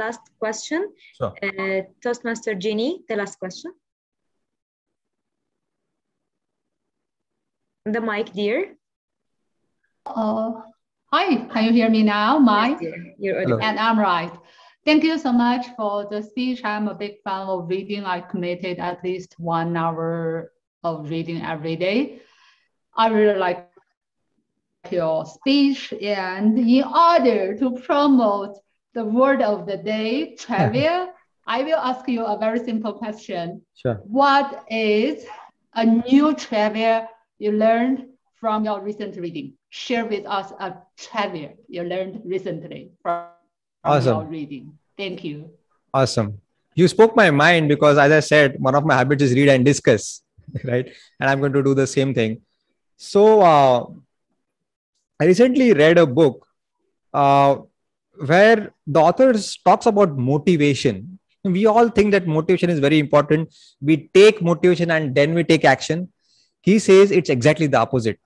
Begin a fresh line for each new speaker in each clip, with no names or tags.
last question.
Sure.
Uh, Toastmaster Jenny, the last question. The mic, dear.
Uh, hi, can you hear me now? My,
Yes. You're
and I'm right. Thank you so much for the speech. I'm a big fan of reading. I committed at least one hour of reading every day. I really like your speech. And in order to promote the word of the day, trivia, I will ask you a very simple question.
Sure.
What is a new trivia you learned from your recent reading? Share with us a trivia you learned recently from from
Awesome.
your reading. Thank you.
Awesome. You spoke my mind because, as I said, one of my habits is read and discuss, right? And I'm going to do the same thing. So, uh, I recently read a book uh, where the author talks about motivation. We all think that motivation is very important. We take motivation and then we take action. He says it's exactly the opposite.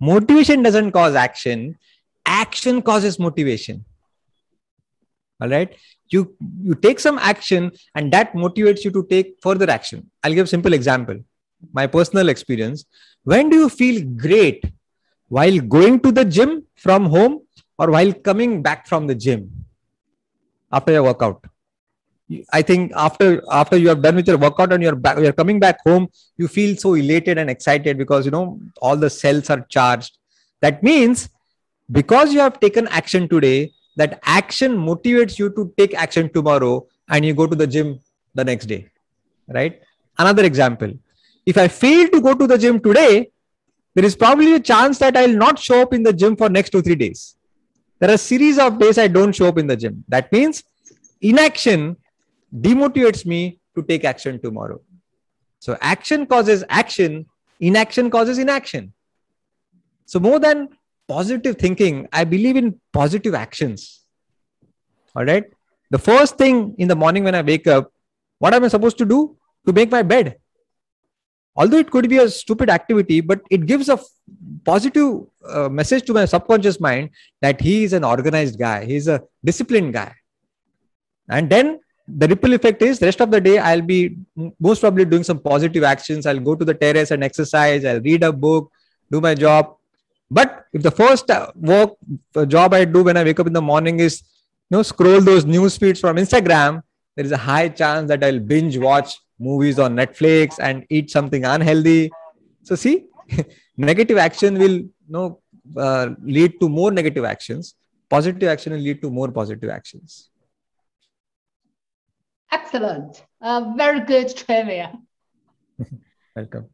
Motivation doesn't cause action, action causes motivation. All right you you take some action and that motivates you to take further action i'll give a simple example my personal experience when do you feel great while going to the gym from home or while coming back from the gym after your workout? I think after after you have done with your workout and you're back you're coming back home you feel so elated and excited because you know all the cells are charged. That means because you have taken action today that action motivates you to take action tomorrow and you go to the gym the next day right? Another example. If i fail to go to the gym today there is probably a chance that i'll not show up in the gym for next 2 3 days there are a series of days i don't show up in the gym that means inaction demotivates me to take action tomorrow so action causes action inaction causes inaction so more than positive thinking, I believe in positive actions. All right. The first thing in the morning when I wake up, what am I supposed to do? To make my bed. Although it could be a stupid activity, but it gives a positive uh, message to my subconscious mind that he is an organized guy, he's a disciplined guy. And then the ripple effect is the rest of the day I'll be most probably doing some positive actions. I'll go to the terrace and exercise. I'll read a book, do my job, but if the first uh, work uh, job I do when I wake up in the morning is you know scroll those news feeds from Instagram, there is a high chance that I'll binge watch movies on Netflix and eat something unhealthy. So see, negative action will you know uh, lead to more negative actions. Positive action will lead to more positive actions.
Excellent. Uh, very good trivia.
Welcome.